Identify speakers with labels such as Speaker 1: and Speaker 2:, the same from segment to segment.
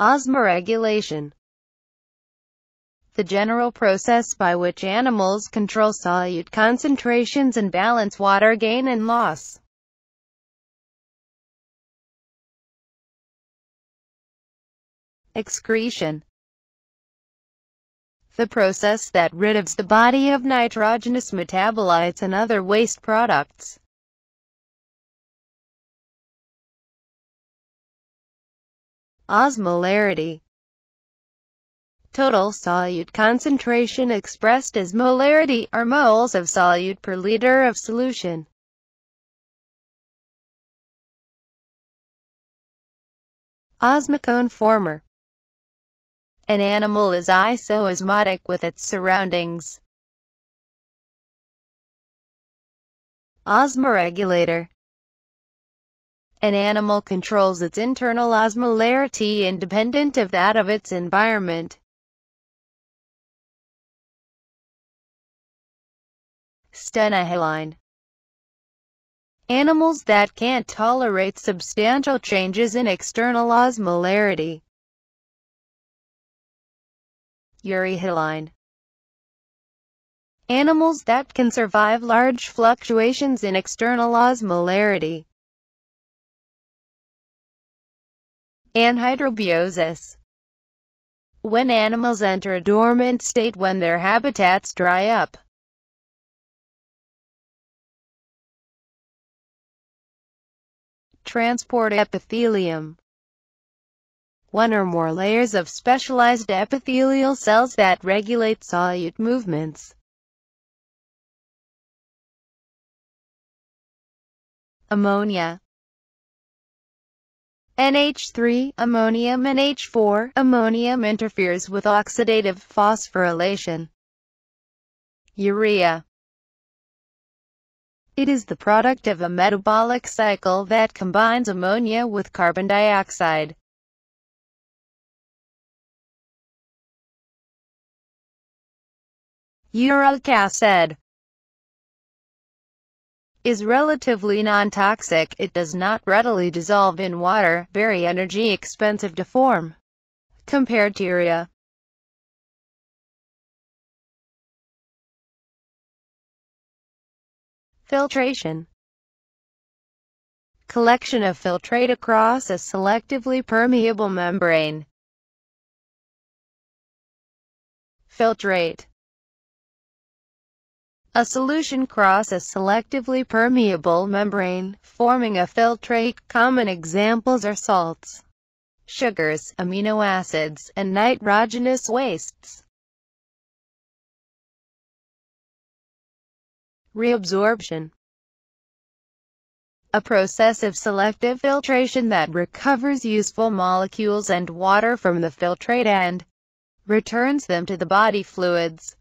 Speaker 1: Osmoregulation The general process by which animals control solute concentrations and balance water gain and loss. Excretion the process that rids the body of nitrogenous metabolites and other waste products. Osmolarity Total solute concentration expressed as molarity, or moles of solute per liter of solution. Osmoconformer An animal is isoosmotic with its surroundings. Osmoregulator an animal controls its internal osmolarity independent of that of its environment. Stenohaline Animals that can't tolerate substantial changes in external osmolarity. Euryhaline Animals that can survive large fluctuations in external osmolarity. Anhydrobiosis When animals enter a dormant state when their habitats dry up. Transport epithelium one or more layers of specialized epithelial cells that regulate solute movements. Ammonia NH3, ammonium NH4, ammonium interferes with oxidative phosphorylation. Urea It is the product of a metabolic cycle that combines ammonia with carbon dioxide. Uric acid is relatively non-toxic, it does not readily dissolve in water, very energy expensive to form, compared to urea. Filtration Collection of filtrate across a selectively permeable membrane. Filtrate a solution cross a selectively permeable membrane, forming a filtrate. Common examples are salts, sugars, amino acids, and nitrogenous wastes. Reabsorption a process of selective filtration that recovers useful molecules and water from the filtrate and returns them to the body fluids.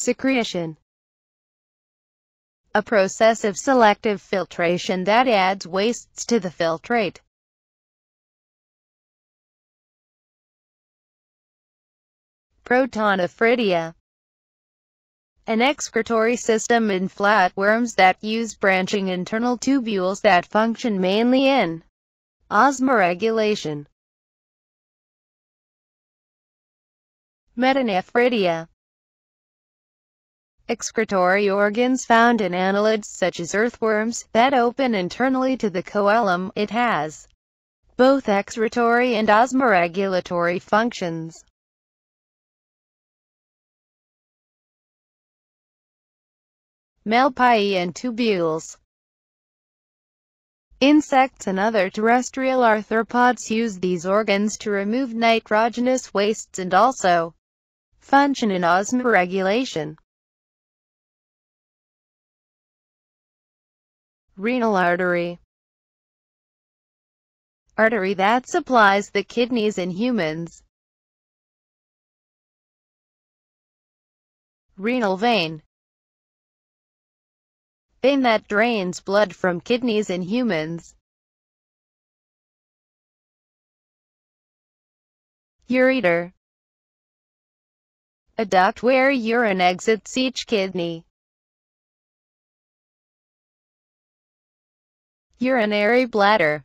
Speaker 1: Secretion A process of selective filtration that adds wastes to the filtrate. Protonephridia An excretory system in flatworms that use branching internal tubules that function mainly in osmoregulation. Metanephridia excretory organs found in annelids such as earthworms, that open internally to the coelom. It has both excretory and osmoregulatory functions. Malpae and tubules Insects and other terrestrial arthropods use these organs to remove nitrogenous wastes and also function in osmoregulation. Renal artery Artery that supplies the kidneys in humans. Renal vein Vein that drains blood from kidneys in humans. Ureter A duct where urine exits each kidney. Urinary bladder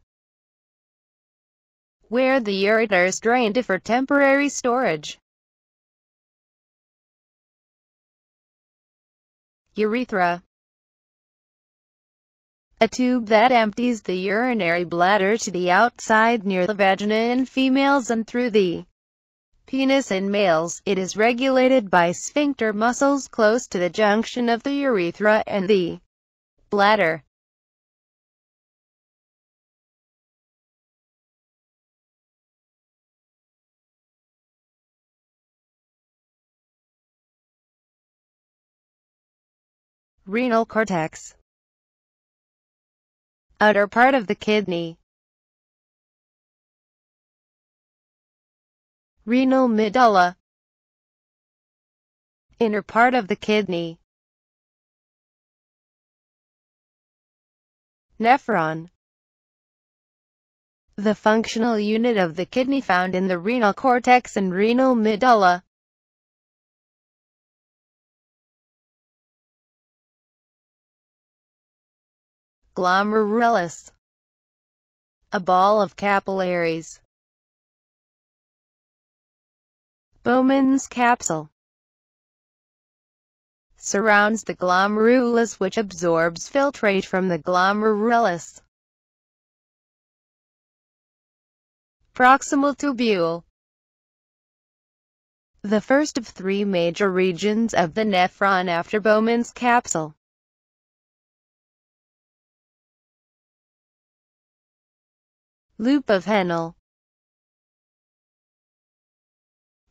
Speaker 1: where the ureter is drained for temporary storage. Urethra a tube that empties the urinary bladder to the outside near the vagina in females and through the penis in males. It is regulated by sphincter muscles close to the junction of the urethra and the bladder. Renal cortex. Outer part of the kidney. Renal medulla. Inner part of the kidney. Nephron. The functional unit of the kidney found in the renal cortex and renal medulla glomerulus, a ball of capillaries. Bowman's capsule surrounds the glomerulus which absorbs filtrate from the glomerulus. Proximal tubule the first of three major regions of the nephron after Bowman's capsule. Loop of Henle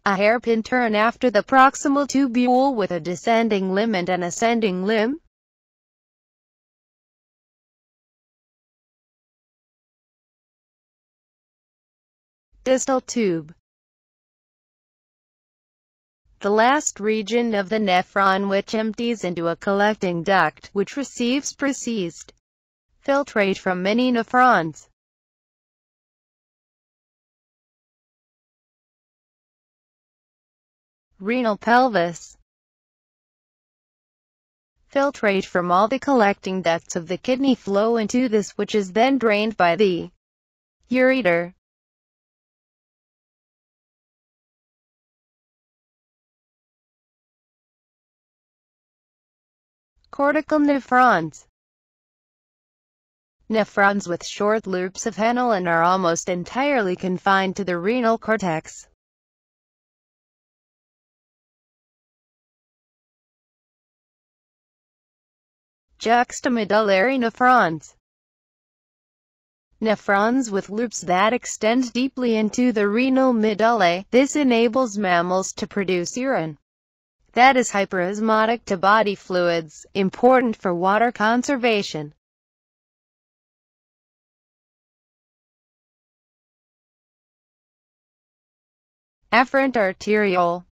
Speaker 1: A hairpin turn after the proximal tubule with a descending limb and an ascending limb. Distal tube the last region of the nephron which empties into a collecting duct, which receives precessed filtrate from many nephrons. Renal pelvis. Filtrate from all the collecting ducts of the kidney flow into this which is then drained by the ureter. Cortical nephrons Nephrons with short loops of and are almost entirely confined to the renal cortex. Juxtamedullary nephrons Nephrons with loops that extend deeply into the renal medulla. This enables mammals to produce urine that is hyperosmotic to body fluids, important for water conservation. Afferent arteriole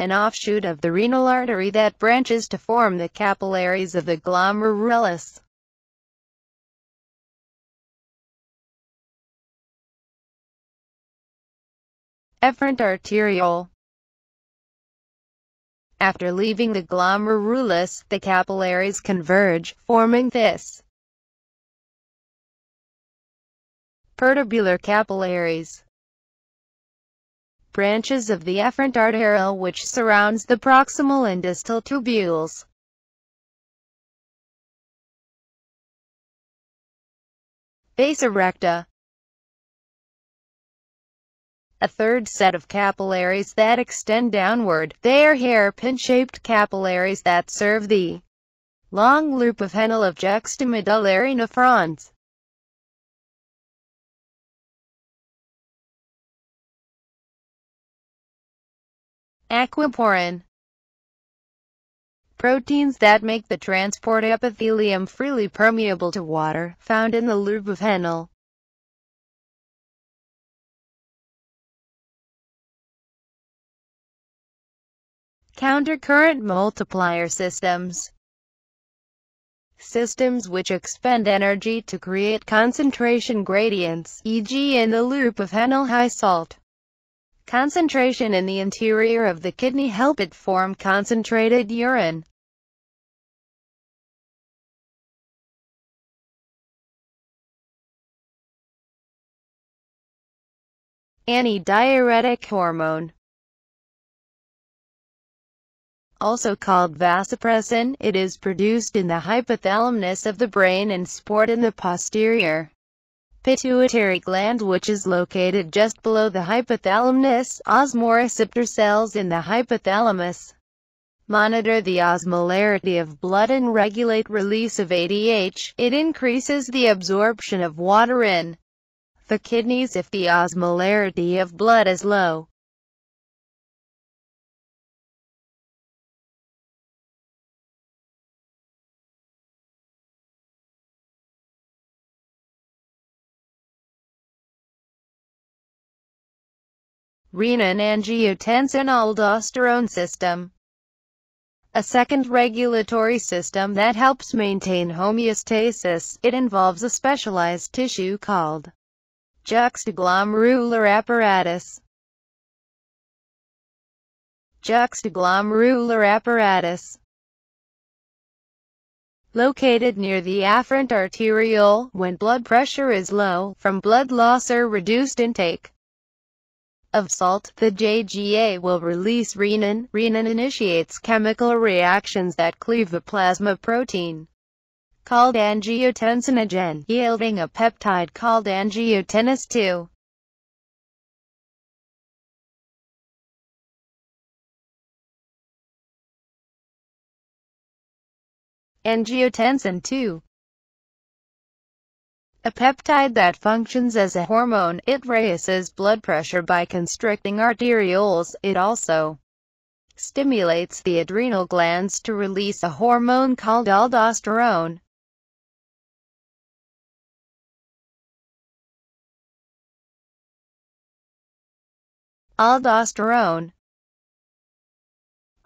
Speaker 1: an offshoot of the renal artery that branches to form the capillaries of the glomerulus. Efferent arteriole After leaving the glomerulus, the capillaries converge, forming this. Peritubular capillaries branches of the efferent arteriole which surrounds the proximal and distal tubules. Vasa recta a third set of capillaries that extend downward. They are hairpin-shaped capillaries that serve the long loop of Henle of juxtamedullary nephrons. Aquaporin Proteins that make the transport epithelium freely permeable to water, found in the loop of Henle. Countercurrent multiplier systems Systems which expend energy to create concentration gradients, e.g. in the loop of Henle high salt. Concentration in the interior of the kidney help it form concentrated urine. Antidiuretic hormone also called vasopressin, it is produced in the hypothalamus of the brain and stored in the posterior pituitary gland which is located just below the hypothalamus, osmoreceptor cells in the hypothalamus. Monitor the osmolarity of blood and regulate release of ADH. It increases the absorption of water in the kidneys if the osmolarity of blood is low. Renin-angiotensin-aldosterone system a second regulatory system that helps maintain homeostasis. It involves a specialized tissue called juxtaglomerular apparatus. Juxtaglomerular apparatus located near the afferent arteriole, when blood pressure is low, from blood loss or reduced intake of salt, the JGA will release renin. Renin initiates chemical reactions that cleave the plasma protein called angiotensinogen, yielding a peptide called angiotensin 2. Angiotensin 2 a peptide that functions as a hormone, it raises blood pressure by constricting arterioles. It also stimulates the adrenal glands to release a hormone called aldosterone. Aldosterone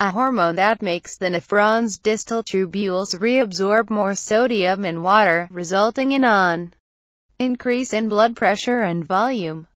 Speaker 1: a hormone that makes the nephron's distal tubules reabsorb more sodium and water, resulting in an increase in blood pressure and volume.